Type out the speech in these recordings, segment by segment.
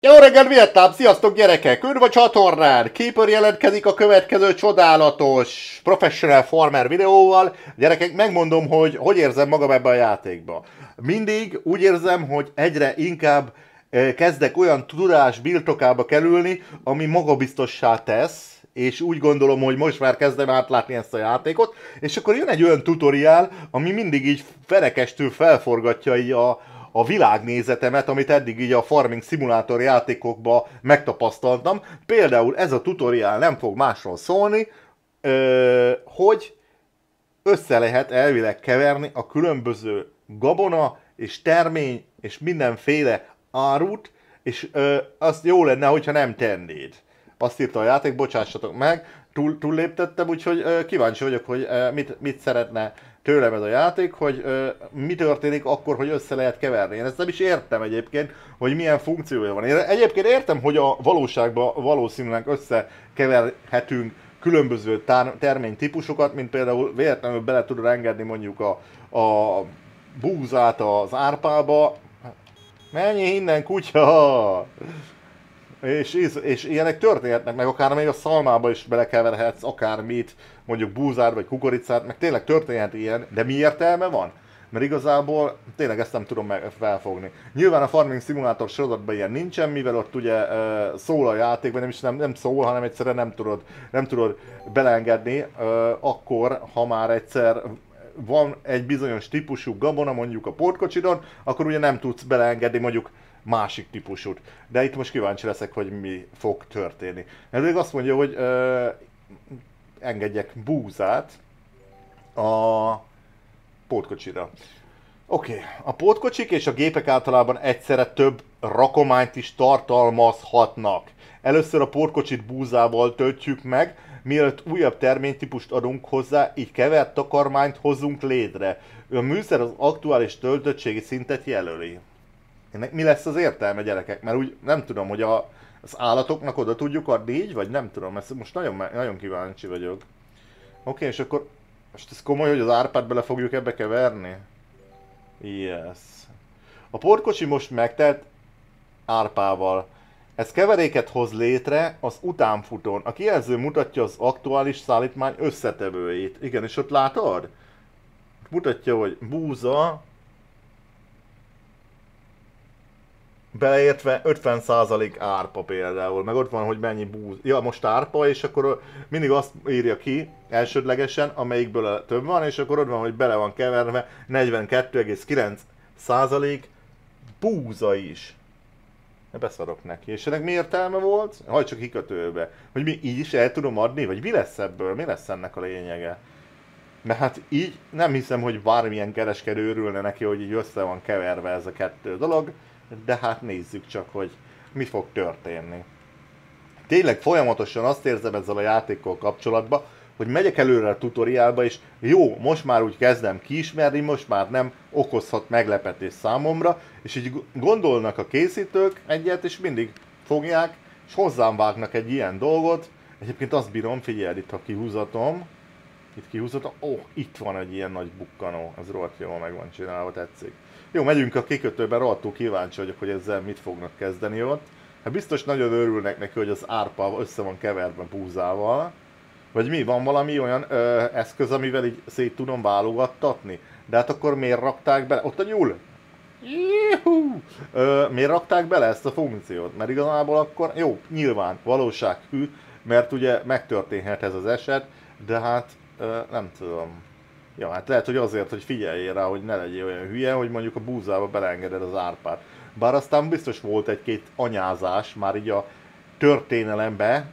Jó reggelt, Vietnám! Sziasztok gyerekek! Ön a csatornán! Keeper jelentkezik a következő csodálatos Professional Farmer videóval. Gyerekek, megmondom, hogy hogy érzem magam ebben a játékban. Mindig úgy érzem, hogy egyre inkább eh, kezdek olyan tudás birtokába kerülni, ami magabiztossá tesz, és úgy gondolom, hogy most már kezdem átlátni ezt a játékot, és akkor jön egy olyan tutoriál, ami mindig így ferekestül felforgatja így a, a világnézetemet, amit eddig így a Farming Simulator játékokban megtapasztaltam. Például ez a tutoriál nem fog másról szólni, hogy össze lehet elvileg keverni a különböző gabona és termény és mindenféle árut, és ö, azt jó lenne, hogyha nem tennéd. Azt írta a játék, bocsássatok meg, túl, túlléptettem, úgyhogy ö, kíváncsi vagyok, hogy mit, mit szeretne tőlem ez a játék, hogy ö, mi történik akkor, hogy össze lehet keverni. Én ezt nem is értem egyébként, hogy milyen funkciója van. Én egyébként értem, hogy a valóságban valószínűleg összekeverhetünk különböző tár- terménytípusokat, mint például véletlenül bele tudod engedni mondjuk a, a búzát az árpába. Menj innen, kutya! És, és, és ilyenek történhetnek, meg akár még a szalmába is belekeverhetsz akármit, mondjuk búzát vagy kukoricát, meg tényleg történhet ilyen, de mi értelme van? Mert igazából tényleg ezt nem tudom meg felfogni. Nyilván a Farming Simulator sorozatban ilyen nincsen, mivel ott ugye szól a játék, vagy nem is nem, nem szól, hanem egyszerűen nem tudod, nem tudod beleengedni, akkor, ha már egyszer van egy bizonyos típusú gabona mondjuk a portkocsidon, akkor ugye nem tudsz beleengedni mondjuk másik típusút. De itt most kíváncsi leszek, hogy mi fog történni. Mert azt mondja, hogy ö, engedjek búzát a pótkocsira. Oké, okay. a pótkocsik és a gépek általában egyszerre több rakományt is tartalmazhatnak. Először a pótkocsit búzával töltjük meg, mielőtt újabb terménytípust adunk hozzá, így kevert takarmányt hozunk létre. A műszer az aktuális töltöttségi szintet jelöli. Ennek mi lesz az értelme, gyerekek? Mert úgy nem tudom, hogy a, az állatoknak oda tudjuk adni így, vagy nem tudom, ezt most nagyon, nagyon kíváncsi vagyok. Oké, okay, és akkor most ez komoly, hogy az árpát bele fogjuk ebbe keverni? Yes. A porkocsi most megtelt árpával. Ez keveréket hoz létre az utánfutón. A kijelző mutatja az aktuális szállítmány összetevőjét. Igen, és ott látod? Mutatja, hogy búza, beleértve 50% árpa például, meg ott van, hogy mennyi búz. Ja, most árpa, és akkor mindig azt írja ki elsődlegesen, amelyikből több van, és akkor ott van, hogy bele van keverve 42,9% búza is. Beszarok neki. És ennek mi értelme volt? Haj csak kikötőbe. Hogy mi így is el tudom adni, vagy mi lesz ebből? Mi lesz ennek a lényege? Mert hát így nem hiszem, hogy bármilyen kereskedő örülne neki, hogy így össze van keverve ez a kettő dolog de hát nézzük csak, hogy mi fog történni. Tényleg folyamatosan azt érzem ezzel a játékkal kapcsolatban, hogy megyek előre a tutoriálba, és jó, most már úgy kezdem kiismerni, most már nem okozhat meglepetés számomra, és így gondolnak a készítők egyet, és mindig fogják, és hozzám vágnak egy ilyen dolgot. Egyébként azt bírom, figyelj, itt ha kihúzatom, itt kihúzatom, ó, oh, itt van egy ilyen nagy bukkanó, ez rohadt jól meg van csinálva, tetszik. Jó, megyünk a kikötőben, rohadtul kíváncsi vagyok, hogy ezzel mit fognak kezdeni ott. Hát biztos nagyon örülnek neki, hogy az árpa össze van keverve búzával. Vagy mi, van valami olyan ö, eszköz, amivel így szét tudom válogattatni? De hát akkor miért rakták bele? Ott a nyúl! Juhu! Ö, miért rakták bele ezt a funkciót? Mert igazából akkor, jó, nyilván, valósághű, mert ugye megtörténhet ez az eset, de hát ö, nem tudom. Ja, hát lehet, hogy azért, hogy figyeljél rá, hogy ne legyél olyan hülye, hogy mondjuk a búzába beleengeded az árpát. Bár aztán biztos volt egy-két anyázás már így a történelembe,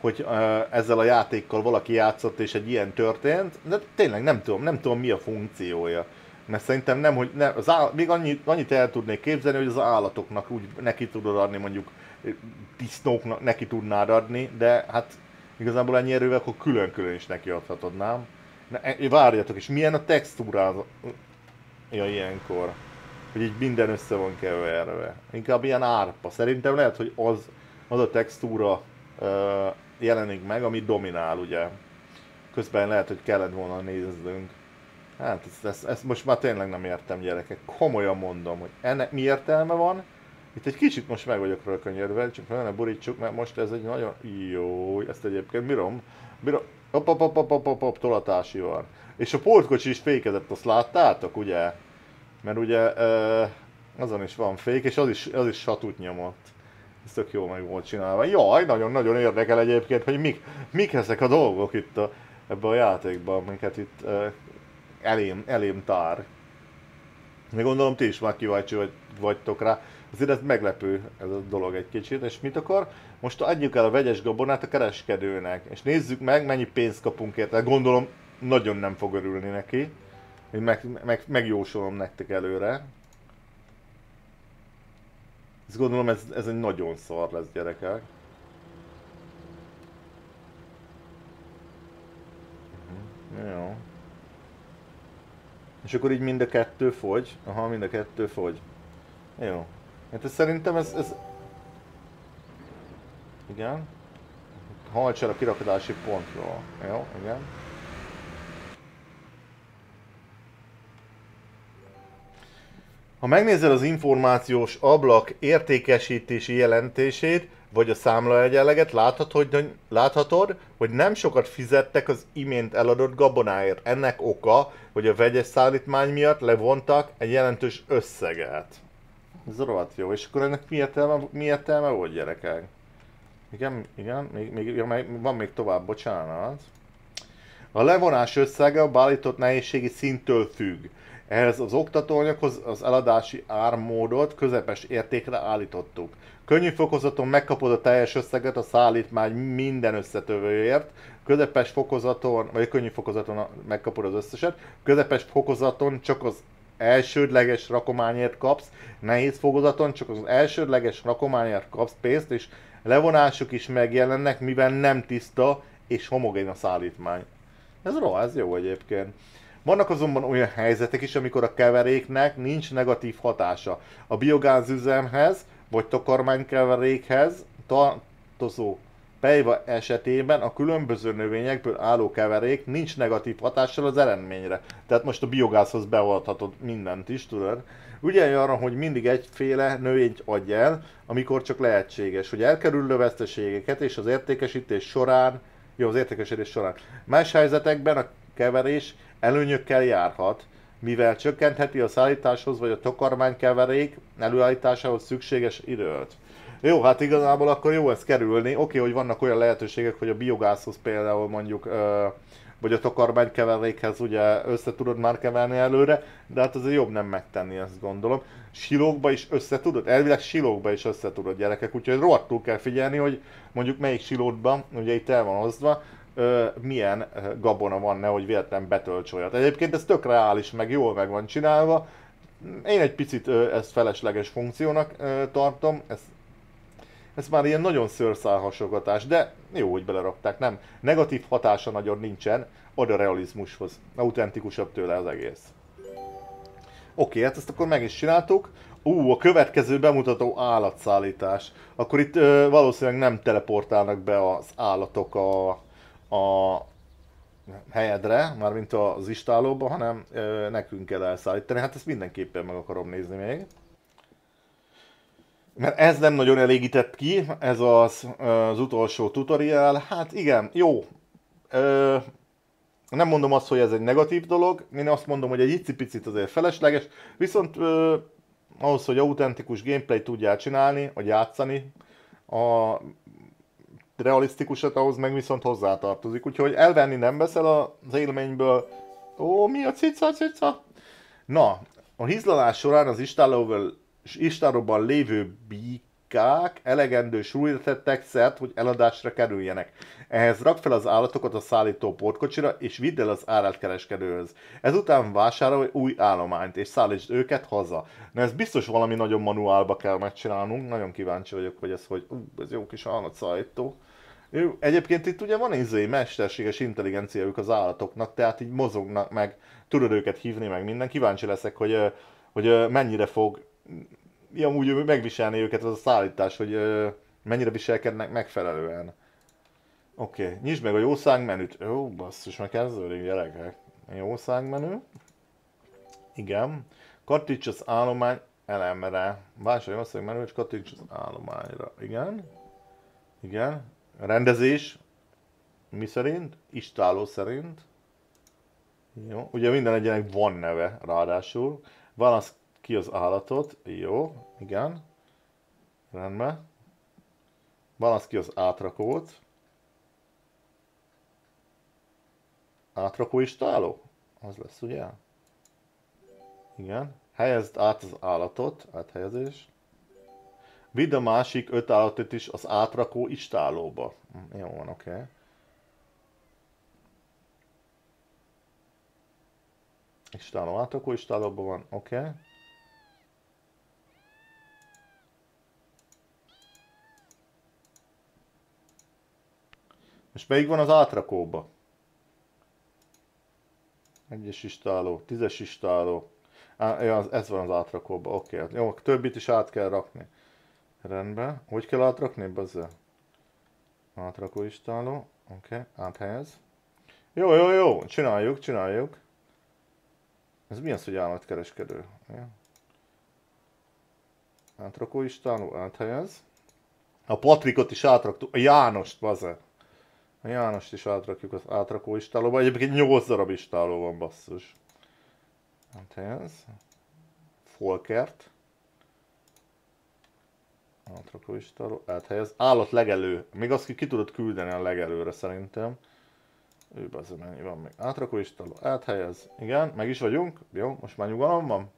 hogy ezzel a játékkal valaki játszott és egy ilyen történt, de tényleg nem tudom, nem tudom mi a funkciója. Mert szerintem nem, hogy ne, az áll, még annyit, annyit el tudnék képzelni, hogy az állatoknak úgy neki tudod adni, mondjuk disznóknak neki tudnád adni, de hát igazából ennyi erővel akkor külön-külön is neki adhatod, nem? Ne, e, várjatok, és milyen a textúra ja, ilyenkor? Hogy így minden össze van keverve. Inkább ilyen árpa. Szerintem lehet, hogy az, az a textúra uh, jelenik meg, ami dominál, ugye. Közben lehet, hogy kellett volna néznünk. Hát ezt, ezt, ezt most már tényleg nem értem, gyerekek. Komolyan mondom, hogy ennek mi értelme van, Itt egy kicsit most meg vagyok rökönyödve, csak ne borítsuk, mert most ez egy nagyon... Jó, ezt egyébként bírom. Bírom. Hopp, hopp, hopp, hopp, hopp, hopp, tolatási van. És a portkocsi is fékezett, azt láttátok, ugye? Mert ugye azon is van fék, és az is, az is satut nyomott. Ez tök jó meg volt csinálva. Jaj, nagyon-nagyon érdekel egyébként, hogy mik, mik ezek a dolgok itt a, ebben a játékban, amiket itt elém, elém tár. Még gondolom ti is már kíváncsi vagy, vagytok rá. Azért ez meglepő ez a dolog egy kicsit, és mit akar? Most adjuk el a vegyes gabonát a kereskedőnek, és nézzük meg, mennyi pénzt kapunk érte. Gondolom nagyon nem fog örülni neki. Meg, meg, megjósolom nektek előre. Ezt gondolom ez, ez egy nagyon szar lesz gyerekek. Uh-huh. Jó. És akkor így mind a kettő fogy? Aha, mind a kettő fogy. Jó. Hát ez szerintem ez, ez... Igen. Hajts el a kirakadási pontról. Jó, igen. Ha megnézed az információs ablak értékesítési jelentését, vagy a számla egyenleget, láthatod, hogy, láthatod, hogy nem sokat fizettek az imént eladott gabonáért. Ennek oka, hogy a vegyes szállítmány miatt levontak egy jelentős összeget. Ez rohadt jó. És akkor ennek mi értelme, mi értelme volt, gyerekek? Igen, igen, még, még, van még tovább, bocsánat. A levonás összege a beállított nehézségi szintől függ. Ehhez az oktatóanyaghoz az eladási ármódot közepes értékre állítottuk. Könnyű fokozaton megkapod a teljes összeget a szállítmány minden összetövőért, közepes fokozaton, vagy könnyű fokozaton megkapod az összeset, közepes fokozaton csak az elsődleges rakományért kapsz, nehéz fokozaton csak az elsődleges rakományért kapsz pénzt, és levonások is megjelennek, mivel nem tiszta és homogén a szállítmány. Ez rá, ez jó egyébként. Vannak azonban olyan helyzetek is, amikor a keveréknek nincs negatív hatása. A biogázüzemhez vagy takarmánykeverékhez tartozó pejva esetében a különböző növényekből álló keverék nincs negatív hatással az eredményre. Tehát most a biogázhoz beolthatod mindent is, tudod? Ugye arra, hogy mindig egyféle növényt adj el, amikor csak lehetséges, hogy elkerül a veszteségeket, és az értékesítés során, jó, az értékesítés során. Más helyzetekben a keverés előnyökkel járhat, mivel csökkentheti a szállításhoz vagy a takarmánykeverék előállításához szükséges időt. Jó, hát igazából akkor jó ezt kerülni. Oké, hogy vannak olyan lehetőségek, hogy a biogázhoz például mondjuk, vagy a takarmánykeverékhez ugye össze tudod már keverni előre, de hát azért jobb nem megtenni, ezt gondolom. Silókba is össze tudod? Elvileg silókba is össze tudod gyerekek, úgyhogy rohadtul kell figyelni, hogy mondjuk melyik silótban, ugye itt el van ö, milyen gabona van, nehogy véletlen betölts olyat. Egyébként ez tök reális, meg jól meg van csinálva. Én egy picit ezt felesleges funkciónak tartom, ez, ez már ilyen nagyon szőrszálhasogatás, de jó, hogy belerakták, nem. Negatív hatása nagyon nincsen, ad a realizmushoz. Autentikusabb tőle az egész. Oké, hát ezt akkor meg is csináltuk. Ú, a következő bemutató állatszállítás. Akkor itt ö, valószínűleg nem teleportálnak be az állatok a, a helyedre, mármint az istálóba, hanem ö, nekünk kell elszállítani. Hát ezt mindenképpen meg akarom nézni még. Mert ez nem nagyon elégített ki, ez az, az utolsó tutorial. Hát igen, jó. Ö, nem mondom azt, hogy ez egy negatív dolog, én azt mondom, hogy egy icipicit azért felesleges, viszont ö, ahhoz, hogy autentikus gameplay tudjál csinálni, vagy játszani, a realisztikusat, ahhoz meg viszont hozzátartozik. Úgyhogy elvenni nem veszel az élményből. Ó, mi a cica, cica? Na, a hízlalás során az istálóban lévő bíkák elegendő súlyra tettek szert, hogy eladásra kerüljenek. Ehhez rak fel az állatokat a szállító portkocsira, és vidd el az kereskedőhöz. Ezután vásárolj új állományt, és szállítsd őket haza. Na ez biztos valami nagyon manuálba kell megcsinálnunk, nagyon kíváncsi vagyok, hogy ez hogy, ú, ez jó kis állatszállító. Ő, egyébként itt ugye van izé mesterséges intelligenciájuk az állatoknak, tehát így mozognak meg, tudod őket hívni meg minden. Kíváncsi leszek, hogy, hogy mennyire fog amúgy megviselni őket az a szállítás, hogy mennyire viselkednek megfelelően. Oké, okay. nyisd meg a jószág menüt. Ó, basszus, meg kezdődik, gyerekek. Jószág menü. Igen. Kattíts az állomány elemre. Vásárolj hogy menő, kattints az állományra. Igen. Igen. Rendezés. Mi szerint? Istáló szerint. Jó. Ugye minden egyenek van neve ráadásul. Válasz ki az állatot. Jó. Igen. Rendben. Válasz ki az átrakót. Átrakó istáló? Az lesz, ugye? Igen. Helyezd át az állatot, áthelyezés. Vidd a másik öt állatot is az átrakó istálóba. Hm, jó van, oké. Okay. Istáló átrakó istálóban van, oké. Okay. És melyik van az átrakóba? Egyes istáló, tízes istáló. Á, ez van az átrakóba, oké. Okay. Jó, többit is át kell rakni. Rendben. Hogy kell átrakni, bazza? Átrakó istáló. Oké, okay. áthelyez. Jó, jó, jó, csináljuk, csináljuk. Ez mi az, hogy állatkereskedő? Ja. Átrakó istáló, áthelyez. A Patrikot is átraktuk, a Jánost, bazza. A Jánost is átrakjuk az átrakó istálóba. Egyébként 8 darab istáló van, basszus. Hát ez. Folkert. Átrakó istáló. Áthelyez. Állat legelő. Még azt ki, ki tudod küldeni a legelőre szerintem. Ő az mennyi van még. Átrakó istáló. Áthelyez. Igen, meg is vagyunk. Jó, most már nyugalom van.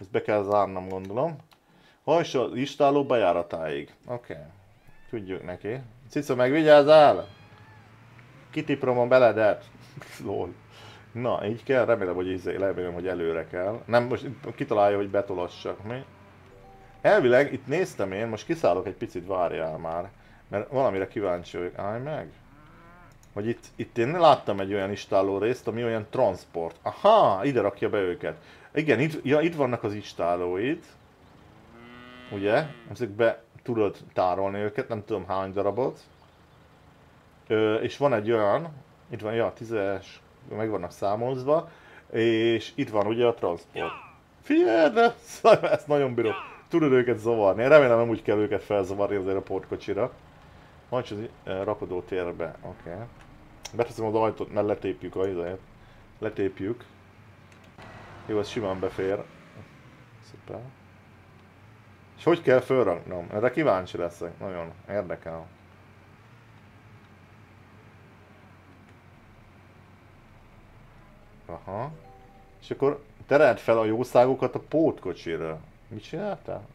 Ezt be kell zárnom, gondolom. Hajts az istáló bejáratáig. Oké. Okay. Tudjuk neki. Cica, megvigyázzál! Kitiprom a de Lol. Na, így kell, remélem, hogy izé, remélem, hogy előre kell. Nem, most kitalálja, hogy betolassak, mi? Elvileg, itt néztem én, most kiszállok egy picit, várjál már. Mert valamire kíváncsi vagyok. Állj meg! Hogy itt, itt én láttam egy olyan istáló részt, ami olyan transport. Aha, ide rakja be őket. Igen, itt, ja, itt vannak az istálóid. Ugye? Ezekbe tudod tárolni őket, nem tudom hány darabot. És van egy olyan, itt van, ja, tízes, meg vannak számolzva, és itt van ugye a transport. Figyelj, de ezt nagyon bírom. Tudod őket zavarni. Én remélem nem úgy kell őket felzavarni azért a portkocsira. Majd az rakodó térbe, oké. Okay. Beteszem az ajtót, mert letépjük a izét. Letépjük. Jó, ez simán befér. Szuper. És hogy kell fölraknom? Erre kíváncsi leszek, nagyon érdekel. Aha. És akkor tereld fel a jószágokat a pótkocsira. Mit csináltál?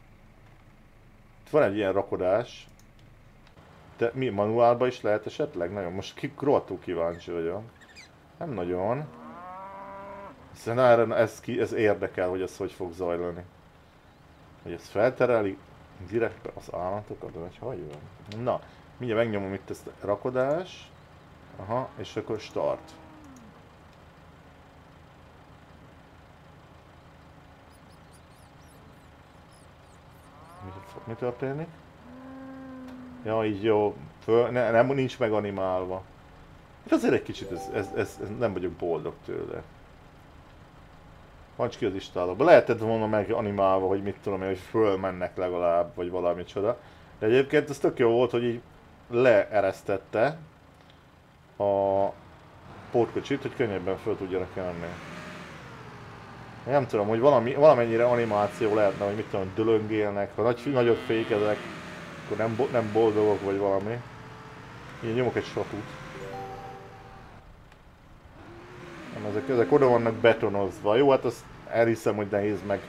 Itt van egy ilyen rakodás. De mi, manuálba is lehet esetleg? Nagyon, most ki, rohadtul kíváncsi vagyok. Nem nagyon. Szerintem ez, ki, ez érdekel, hogy ez hogy fog zajlani. Hogy ez feltereli direktbe az állatokat, vagy hogy van? Na, mindjárt megnyomom itt ezt a rakodás. Aha, és akkor start. Mi történik? Ja, így jó. Föl, ne, nem, nincs meganimálva. Hát azért egy kicsit, ez, ez, ez, ez nem vagyok boldog tőle. Hagyj ki az istálóba. Lehetett volna meg animálva, hogy mit tudom én, hogy fölmennek legalább, vagy valami csoda. De egyébként ez tök jó volt, hogy így leeresztette a pótkocsit, hogy könnyebben föl tudjanak jönni. Nem tudom, hogy valami, valamennyire animáció lehetne, hogy mit tudom, dölöngélnek, ha nagy, nagyot fékezek, akkor nem, nem boldogok, vagy valami. Én nyomok egy satút. Nem, ezek, ezek oda vannak betonozva. Jó, hát azt elhiszem, hogy nehéz meg,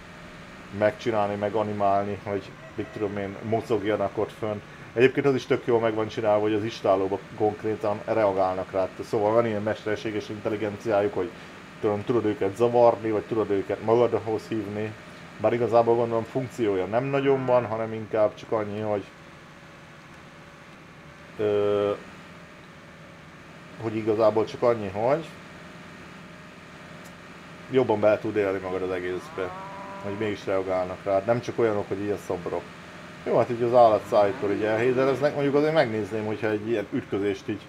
megcsinálni, meg animálni, hogy mit tudom én, mozogjanak ott fönn. Egyébként az is tök jól meg van csinálva, hogy az istálóba konkrétan reagálnak rá. Szóval van ilyen mesterséges intelligenciájuk, hogy tudom, tudod őket zavarni, vagy tudod őket magadhoz hívni. Bár igazából gondolom funkciója nem nagyon van, hanem inkább csak annyi, hogy ö, hogy igazából csak annyi, hogy jobban be tud élni magad az egészbe, hogy mégis reagálnak rá. Nem csak olyanok, hogy ilyen szobrok. Jó, hát így az állatszájkor így elhézeleznek, mondjuk azért megnézném, hogyha egy ilyen ütközést így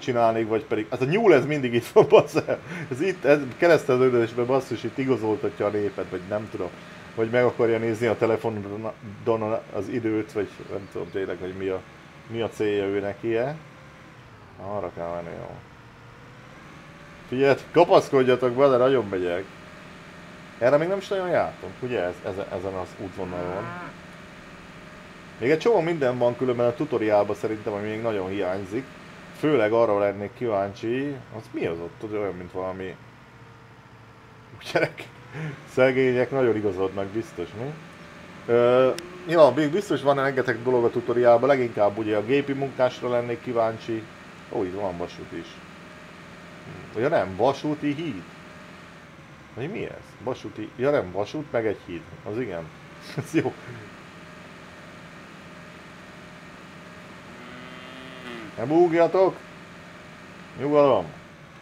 csinálnék, vagy pedig... Hát a nyúl ez mindig itt van, bassza. Ez itt, ez keresztelődésben basszus, itt igazoltatja a népet, vagy nem tudom. vagy meg akarja nézni a telefonon az időt, vagy nem tudom tényleg, hogy mi a, mi a célja ő neki -e. Arra kell menni, jó. Figyelj, kapaszkodjatok be, de nagyon megyek. Erre még nem is nagyon jártunk, ugye ez, ez, ezen az útvonalon. Még egy csomó minden van különben a tutoriálban szerintem, ami még nagyon hiányzik. Főleg arra lennék kíváncsi, az mi az ott, tudod, olyan, mint valami... Gyerek, szegények nagyon igazodnak, biztos, mi? Ö, ja, biztos van rengeteg dolog a tutoriálban, leginkább ugye a gépi munkásra lennék kíváncsi. Ó, itt van vasút is. Ugye nem, vasúti híd. Vagy mi ez? Vasúti, ja nem, vasút, meg egy híd. Az igen. ez jó. Nem búgjatok! Nyugalom!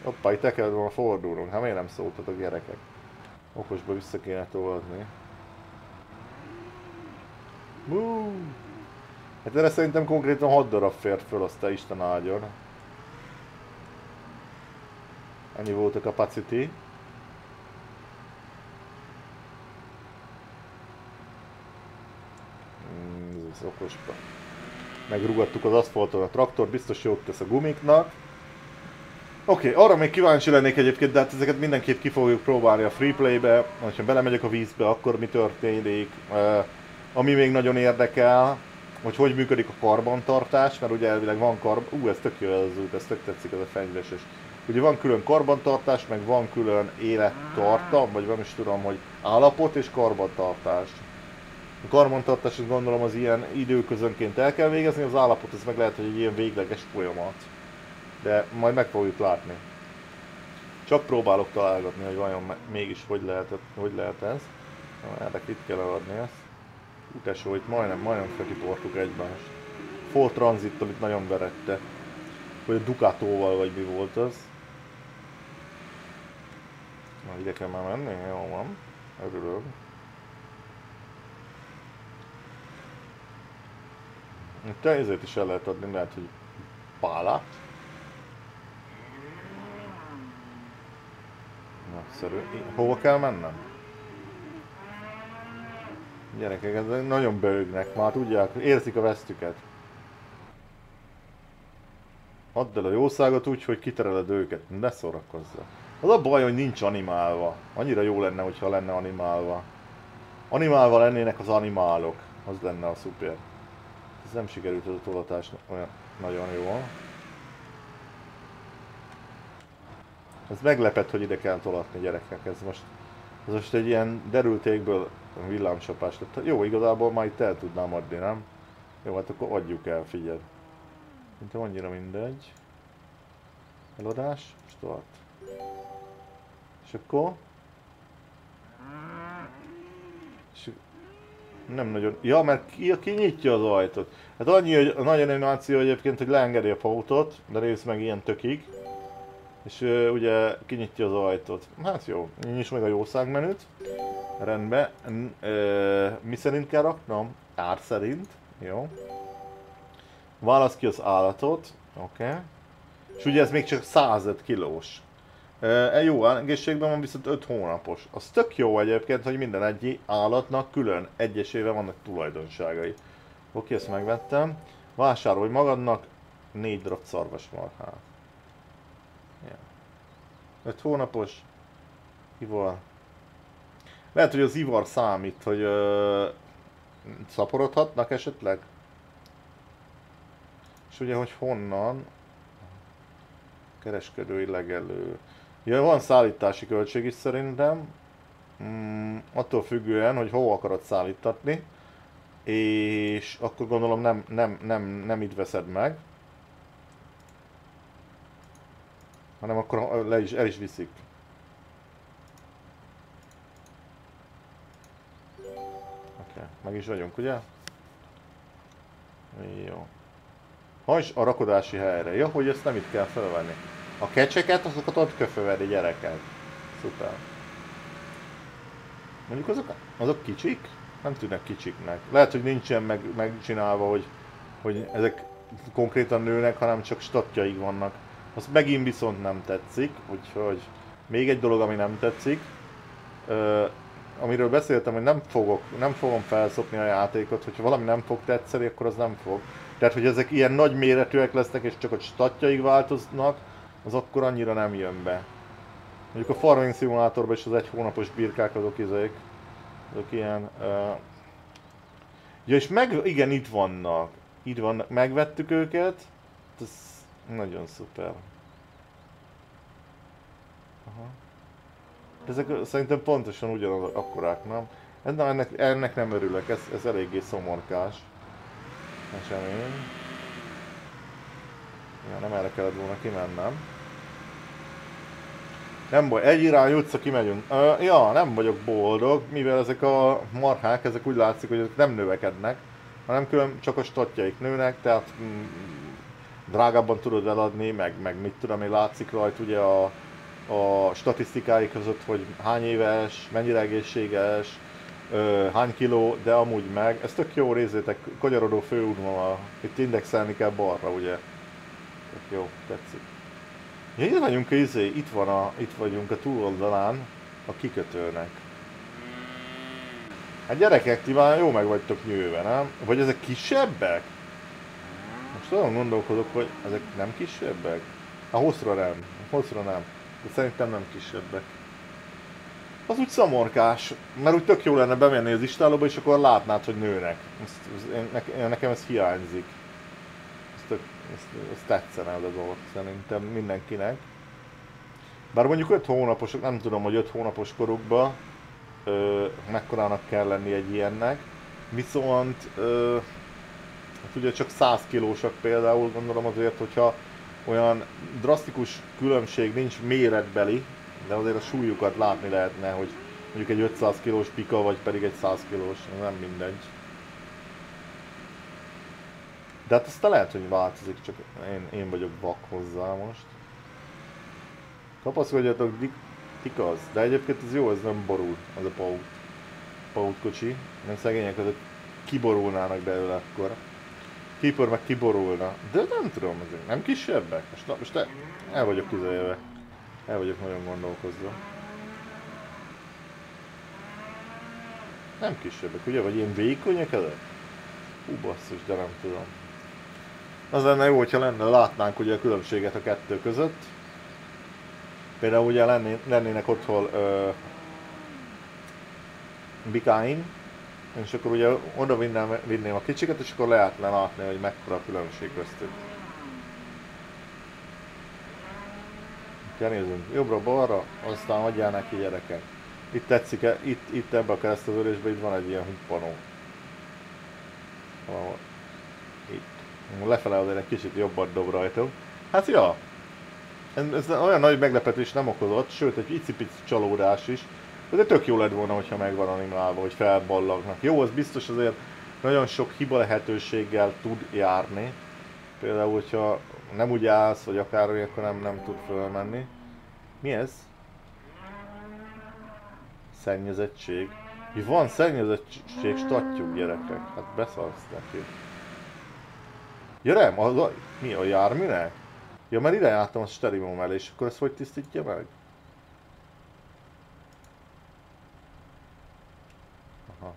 Hoppá, itt tekered van fordulunk. Hát miért nem szóltatok gyerekek? Okosba vissza kéne tolni. Bú! Hát erre szerintem konkrétan 6 darab fért föl, azt a Isten áldjon. Ennyi volt a capacity. Mm, ez okosba. Megrugattuk az aszfalton a traktor, biztos jót tesz a gumiknak. Oké, okay, arra még kíváncsi lennék egyébként, de hát ezeket mindenképp ki fogjuk próbálni a freeplay-be. Ha belemegyek a vízbe, akkor mi történik. Uh, ami még nagyon érdekel, hogy hogy működik a karbantartás, mert ugye elvileg van karb... Ú, ez tök jó ez az út, ez tök tetszik ez a fenyveses. Ugye van külön karbantartás, meg van külön élettartam, vagy nem is tudom, hogy állapot és karbantartás. A karbantartás, gondolom, az ilyen időközönként el kell végezni, az állapot, ez meg lehet, hogy egy ilyen végleges folyamat. De majd meg fogjuk látni. Csak próbálok találgatni, hogy vajon mégis hogy lehet, hogy lehet ez. Erre itt kell adni ezt. Utesó, itt majdnem, majdnem fetiportuk egymást. Ford Transittal itt nagyon verette. Vagy a Ducatóval, vagy mi volt az. Na, ide kell már menni? Jó van. Örülök. Itt ezért is el lehet adni, lehet, hogy pálát. Nagyszerű. Hova kell mennem? Gyerekek, ez nagyon bőgnek, már tudják, érzik a vesztüket. Add el a jószágot úgy, hogy kitereled őket, ne szórakozzak. Az a baj, hogy nincs animálva. Annyira jó lenne, hogyha lenne animálva. Animálva lennének az animálok. Az lenne a szuper. Ez nem sikerült ez a tolatás olyan nagyon jó. Ez meglepett, hogy ide kell tolatni gyerekek. Ez most, ez most egy ilyen derültékből villámcsapás lett. Jó, igazából már itt el tudnám adni, nem? Jó, hát akkor adjuk el, figyeld. Mint annyira mindegy. Eladás, start. És akkor... És nem nagyon... Ja, mert ki, ki nyitja az ajtót. Hát annyi, hogy a nagy animáció egyébként, hogy leengedi a pautot, de rész meg ilyen tökig. És uh, ugye kinyitja az ajtót. Hát jó, nyis meg a jószágmenüt. Rendben. Uh, mi szerint kell raknom? Ár szerint. Jó. Válasz ki az állatot. Oké. Okay. És ugye ez még csak 105 kilós. E, jó egészségben van, viszont 5 hónapos. Az tök jó egyébként, hogy minden egy állatnak külön egyesével vannak tulajdonságai. Oké, ezt megvettem. Vásárolj magadnak 4 darab szarvasmarhát. Ja. 5 hónapos. Ivar. Lehet, hogy az ivar számít, hogy ö, szaporodhatnak esetleg? És ugye, hogy honnan? Kereskedői legelő. Ja, van szállítási költség is szerintem. Mm, attól függően, hogy hova akarod szállítatni. És akkor gondolom nem, nem, nem, nem itt veszed meg. Hanem akkor le is, el is viszik. Oké, okay, meg is vagyunk, ugye? Jó. Hajts a rakodási helyre. Ja, hogy ezt nem itt kell felvenni. A kecseket, azokat ott köfövedni gyerekek. Szuper. Mondjuk azok, azok kicsik? Nem tűnnek kicsiknek. Lehet, hogy nincsen meg, megcsinálva, hogy, hogy ezek konkrétan nőnek, hanem csak statjaik vannak. Azt megint viszont nem tetszik, úgyhogy még egy dolog, ami nem tetszik. Ö, amiről beszéltem, hogy nem, fogok, nem fogom felszopni a játékot, hogyha valami nem fog tetszeni, akkor az nem fog. Tehát, hogy ezek ilyen nagy méretűek lesznek, és csak a statjaik változnak, az akkor annyira nem jön be. Mondjuk a Farming Simulatorban is az egy hónapos birkák azok izék, azok ilyen... Uh... Ja és meg, igen itt vannak, itt vannak, megvettük őket, ez nagyon szuper. Aha. Ezek szerintem pontosan ugyanaz akkorák, nem? Ennek, ennek nem örülök, ez, ez eléggé szomorkás. Esemény. Ja, nem erre kellett volna kimennem. Nem baj, egy irány utca kimegyünk. Uh, ja, nem vagyok boldog, mivel ezek a marhák, ezek úgy látszik, hogy ezek nem növekednek, hanem külön csak a statjaik nőnek, tehát mm, drágábban tudod eladni, meg, meg mit tudom én, látszik rajta ugye a, a statisztikái között, hogy hány éves, mennyire egészséges, ö, hány kiló, de amúgy meg, ez tök jó részétek, kanyarodó főútvonal, itt indexelni kell balra, ugye. Tök jó, tetszik. Ja, itt vagyunk, izé, itt, van a, itt vagyunk a túloldalán a kikötőnek. Hát gyerekek, ti már jó meg vagytok nyőve, nem? Vagy ezek kisebbek? Most olyan gondolkodok, hogy ezek nem kisebbek? A hosszra nem, hosszra nem. De szerintem nem kisebbek. Az úgy szamorkás, mert úgy tök jó lenne bemenni az istálóba, és akkor látnád, hogy nőnek. Ezt, ez, nekem ez hiányzik. Ez, tök, ez, ez tetszene az a dolog szerintem mindenkinek. Bár mondjuk 5 hónapos, nem tudom, hogy 5 hónapos korukban ö, mekkorának kell lenni egy ilyennek. Viszont ö, hát ugye csak 100 kilósak például, gondolom azért, hogyha olyan drasztikus különbség nincs méretbeli, de azért a súlyukat látni lehetne, hogy mondjuk egy 500 kilós pika, vagy pedig egy 100 kilós, nem mindegy. De hát aztán lehet, hogy változik, csak én, én vagyok vak hozzá most. Kapaszkodjatok, tikaz. De egyébként ez jó, ez nem borul, az a paut. Kocsi. Nem szegények azok kiborulnának belőle akkor. Keeper meg kiborulna. De nem tudom, ezek nem kisebbek? Most, most el vagyok kizelve. El vagyok nagyon gondolkozva. Nem kisebbek, ugye? Vagy ilyen vékonyak ezek? Hú basszus, de nem tudom. Az lenne jó, hogyha lenne, látnánk ugye a különbséget a kettő között. Például ugye lenné, lennének otthon ö, bikáim, és akkor ugye oda vinném, vinném a kicsiket, és akkor lehetne látni, hogy mekkora a különbség köztük. Kenézünk jobbra-balra, aztán adjál neki gyerekek. Itt tetszik, itt, itt ebbe a kereszteződésben itt van egy ilyen huppanó. Valahol. Lefele azért egy kicsit jobban dob rajta. Hát ja, ez, olyan nagy meglepetés nem okozott, sőt egy icipici csalódás is. De tök jó lett volna, hogyha megvan animálva, hogy felballagnak. Jó, az biztos azért nagyon sok hiba lehetőséggel tud járni. Például, hogyha nem úgy állsz, vagy akár akkor nem, nem tud fölmenni. Mi ez? Szennyezettség. Van szennyezettség statjuk gyerekek? Hát beszarsz neki. Gyere, az a, mi a járműnek? Ja, mert ide jártam a sterimó mellé, és akkor ezt hogy tisztítja meg? Aha.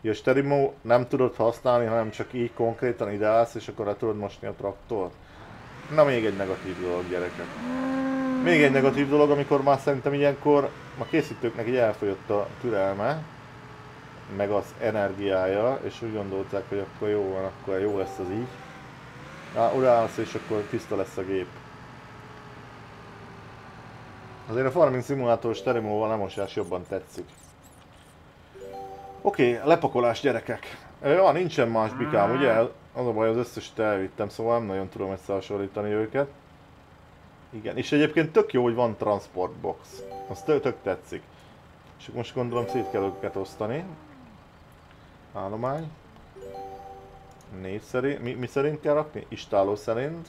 Ja, sterimó nem tudod használni, hanem csak így konkrétan ide állsz, és akkor le tudod mosni a traktort. Na még egy negatív dolog, gyerekek. Még egy negatív dolog, amikor már szerintem ilyenkor a készítőknek így elfogyott a türelme, meg az energiája, és úgy gondolták, hogy akkor jó van, akkor jó lesz az így. Na, odaállsz, és akkor tiszta lesz a gép. Azért a Farming Simulator sterimóval nem mosás jobban tetszik. Oké, okay, lepakolás gyerekek. Ja, nincsen más bikám, ugye? Az a baj, az összeset elvittem, szóval nem nagyon tudom összehasonlítani őket. Igen, és egyébként tök jó, hogy van transport box. Az tök, tök tetszik. És most gondolom szét kell őket osztani. Állomány. Név szerint, mi, mi szerint kell rakni? Istáló szerint.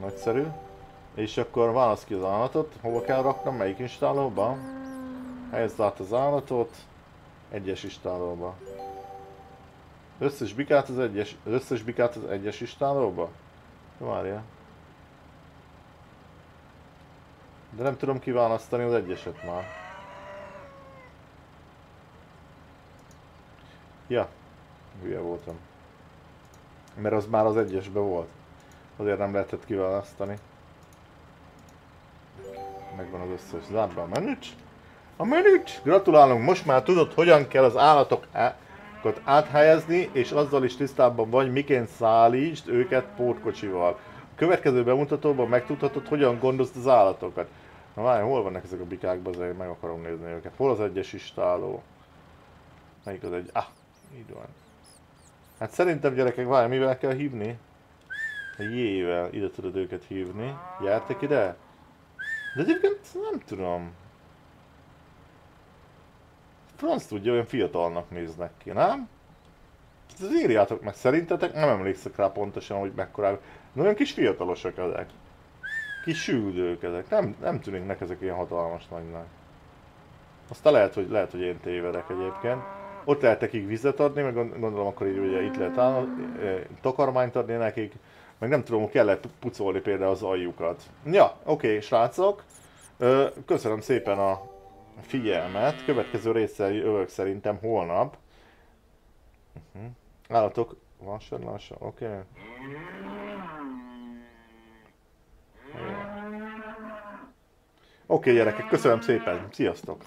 Nagyszerű. És akkor válasz ki az állatot, hova kell raknom, melyik istálóba. Helyezd át az állatot, egyes istálóba. Összes bikát az egyes, összes bikát az egyes istálóba? Várja. De nem tudom kiválasztani az egyeset már. Ja, hülye voltam. Mert az már az egyesbe volt. Azért nem lehetett kiválasztani. Megvan az összes. Zárd be a menüt. A menüt! Gratulálunk, most már tudod, hogyan kell az állatokat áthelyezni, és azzal is tisztában vagy, miként szállítsd őket pótkocsival. A következő bemutatóban megtudhatod, hogyan gondozd az állatokat. Na várj, hol vannak ezek a bikák, azért meg akarom nézni őket. Hol az egyes istáló? Melyik az egy... Ah, így van. Hát szerintem gyerekek, várj, mivel kell hívni? A jével ide tudod őket hívni. Gyertek ide? De egyébként nem tudom. Franz tudja, olyan fiatalnak néznek ki, nem? Ez írjátok meg, szerintetek nem emlékszek rá pontosan, hogy mekkora. De olyan kis fiatalosak ezek. Kis süldők ezek. Nem, nem tűnik nek ezek ilyen hatalmas nagynak. Aztán lehet, hogy, lehet, hogy én tévedek egyébként. Ott lehet nekik vizet adni, meg gondolom akkor így ugye itt lehet áll, takarmányt adni nekik. Meg nem tudom, kellett pucolni például az aljukat. Ja, oké, okay, srácok. Köszönöm szépen a figyelmet. Következő résszel jövök szerintem holnap. Uh-huh. Állatok lassan, lassan, oké. Okay. Oké okay, gyerekek, köszönöm szépen, sziasztok!